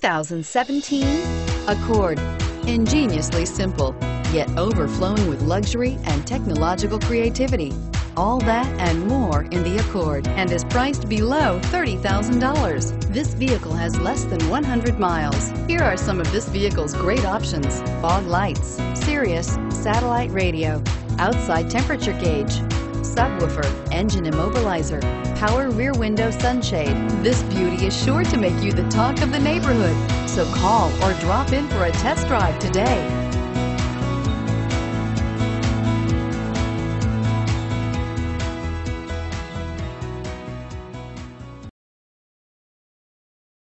2017 Accord. Ingeniously simple, yet overflowing with luxury and technological creativity. All that and more in the Accord and is priced below $30,000. This vehicle has less than 100 miles. Here are some of this vehicle's great options. Fog lights, Sirius, satellite radio, outside temperature gauge, subwoofer, engine immobilizer, power rear window sunshade. This beauty is sure to make you the talk of the neighborhood. So call or drop in for a test drive today.